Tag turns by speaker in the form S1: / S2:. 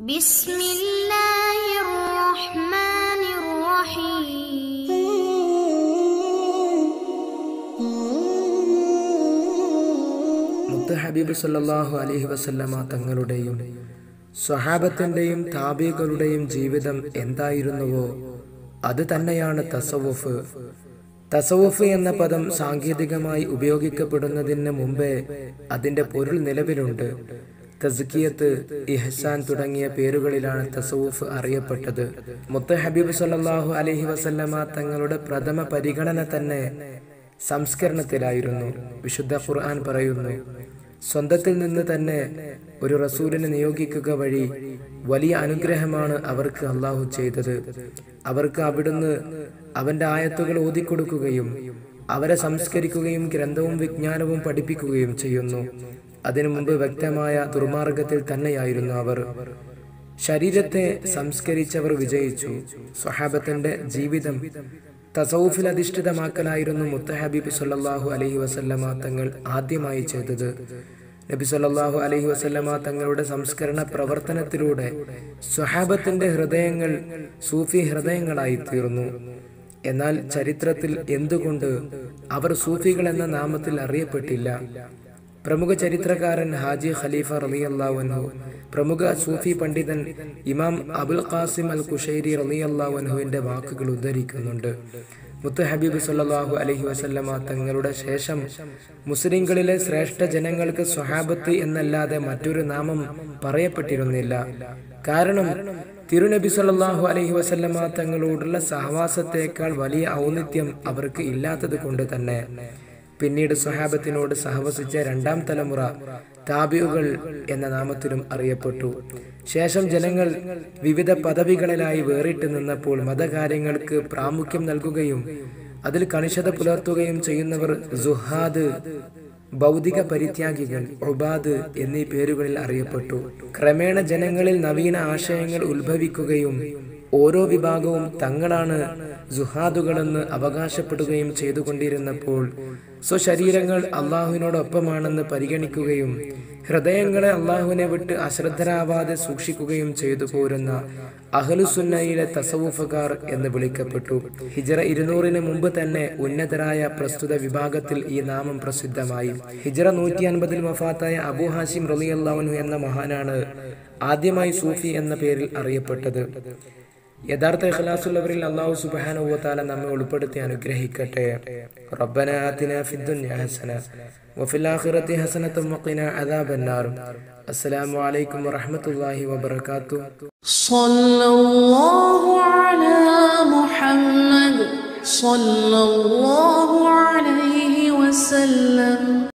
S1: بسم الله الرحمن الرحيم
S2: മുത്ത് ഹബീബ് സല്ലല്ലാഹു അലൈഹി വസല്ലമ തങ്ങളുടെയും സ്വഹാബത്തിൻ്റെയും താബികളുടെയും ജീവിതം എന്തായിരുന്നുവോ അത് തന്നെയാണ് തസവുഫ് തസവുഫ് എന്ന പദം സാങ്കേതികമായി ഉപയോഗിക്കപ്പെടുന്നതിന് മുമ്പേ അതിന്റെ പൊരുൾ നിലവിലുണ്ട് തസ്കിയത്ത് ഇഹ്സാൻ തുടങ്ങിയ പേരുകളിലാണ് തസവൂഫ് അറിയപ്പെട്ടത്. മുത്ത ഹബീബ് സല്ലാഹു അലഹി വസല്ലമ തങ്ങളുടെ പ്രഥമ പരിഗണന തന്നെ സംസ്കരണത്തിലായിരുന്നു. വിശുദ്ധ ഖുർആൻ പറയുന്നു സ്വന്തത്തിൽ നിന്ന് തന്നെ ഒരു റസൂലിനെ നിയോഗിക്കുക വഴി വലിയ അനുഗ്രഹമാണ് അവർക്ക് അള്ളാഹു ചെയ്തത്. അവർക്ക് അവിടുന്ന് അവന്റെ ആയത്തുകൾ ഓതിക്കൊടുക്കുകയും അവരെ സംസ്കരിക്കുകയും ഗ്രന്ഥവും വിജ്ഞാനവും പഠിപ്പിക്കുകയും ചെയ്യുന്നു. അതിനു മുമ്പ് വ്യക്തമായ ദുർമാർഗത്തിൽ തന്നെയായിരുന്നു അവർ. ശരീരത്തെ സംസ്കരിച്ചവർ വിജയിച്ചു. സ്വഹാബത്തിന്റെ ജീവിതം തസൌഫിൽ അധിഷ്ഠിതമാക്കലായിരുന്നു മുത്തഹബീബ് സല്ലാഹു അലഹി വസല്ലമ തങ്ങൾ ആദ്യമായി ചെയ്തത്. നബി സല്ലാഹു അലഹി വസല്ലമ തങ്ങളുടെ സംസ്കരണ പ്രവർത്തനത്തിലൂടെ സ്വഹാബത്തിന്റെ ഹൃദയങ്ങൾ സൂഫി ഹൃദയങ്ങളായി തീർന്നു എന്നാൽ ചരിത്രത്തിൽ എന്തുകൊണ്ട് അവർ സൂഫികൾ എന്ന നാമത്തിൽ അറിയപ്പെട്ടില്ല? പ്രമുഖ ചരിത്രകാരൻ ഹാജി ഖലീഫ റളിയല്ലാഹു പ്രമുഖ സൂഫി പണ്ഡിതൻ ഇമാം അബുൽ ഖാസിം അൽ കുഷൈരി റളിയല്ലാഹുവിന്റെ വാക്കുകൾ ഉദ്ധരിക്കുന്നുണ്ട്. മുത്ത് ഹബീബ് സല്ലാഹു അലഹി വസല്ലമ തങ്ങളുടെ ശേഷം മുസ്ലിങ്ങളിലെ ശ്രേഷ്ഠ ജനങ്ങൾക്ക് സ്വഹാബത്ത് എന്നല്ലാതെ മറ്റൊരു നാമം പറയപ്പെട്ടിരുന്നില്ല. കാരണം തിരുനബി സല്ലാഹു അലഹി വസല്ലമ തങ്ങളോടുള്ള സഹവാസത്തേക്കാൾ വലിയ ഔന്നിത്യം അവർക്ക് ഇല്ലാത്തത് കൊണ്ട് തന്നെ. പിന്നീട് സ്വഹാബത്തിനോട് സഹവസിച്ച രണ്ടാം തലമുറ താബിയുകൾ എന്ന നാമത്തിലും അറിയപ്പെട്ടു. ശേഷം ജനങ്ങൾ വിവിധ പദവികളിലായി വേറിട്ട് നിന്നപ്പോൾ മതകാര്യങ്ങൾക്ക് പ്രാമുഖ്യം നൽകുകയും അതിൽ കണിശത പുലർത്തുകയും ചെയ്യുന്നവർ സുഹാദ് ഭൗതിക പരിത്യാഗികൾ ഒബാദ് എന്നീ പേരുകളിൽ അറിയപ്പെട്ടു. ക്രമേണ ജനങ്ങളിൽ നവീന ആശയങ്ങൾ ഉത്ഭവിക്കുകയും ഓരോ വിഭാഗവും തങ്ങളാണ് ജുഹാദുകളെന്ന് അവകാശപ്പെടുകയും ചെയ്തുകൊണ്ടിരുന്നപ്പോൾ സ്വശരീരങ്ങൾ അള്ളാഹുവിനോടൊപ്പമാണെന്ന് പരിഗണിക്കുകയും ഹൃദയങ്ങളെ അള്ളാഹുവിനെ വിട്ട് അശ്രദ്ധരാവാതെ സൂക്ഷിക്കുകയും ചെയ്തു പോരുന്ന അഹലുസുന്നയിലെ തസവൂഫുകാർ എന്ന് വിളിക്കപ്പെട്ടു. ഹിജറ ഇരുന്നൂറിന് മുമ്പ് തന്നെ ഉന്നതരായ പ്രസ്തുത വിഭാഗത്തിൽ ഈ നാമം പ്രസിദ്ധമായി. ഹിജറ നൂറ്റി അൻപതിൽ വഫാത്തായ അബു ഹാഷിം അള്ളാഹുനു എന്ന മഹാനാണ് ആദ്യമായി സൂഫി എന്ന പേരിൽ അറിയപ്പെട്ടത്. യഥാർത്ഥ ഇഖ്ലാസുള്ളവരിൽ അള്ളാഹു സുബാന താല നമ്മെ ഉൾപ്പെടുത്തി അനുഗ്രഹിക്കട്ടെ റബ്ബന ആതിന ഫിദ്ദുന്യ ഹസന വഫിൽ ആഖിറതി ഹസനത വഖിന അദാബന്നാർ അസ്സലാമു അലൈക്കും വറഹ്മത്തുള്ളാഹി വബറകാതു
S3: സല്ലല്ലാഹു അലാ മുഹമ്മദ് സല്ലല്ലാഹു അലൈഹി വസല്ലം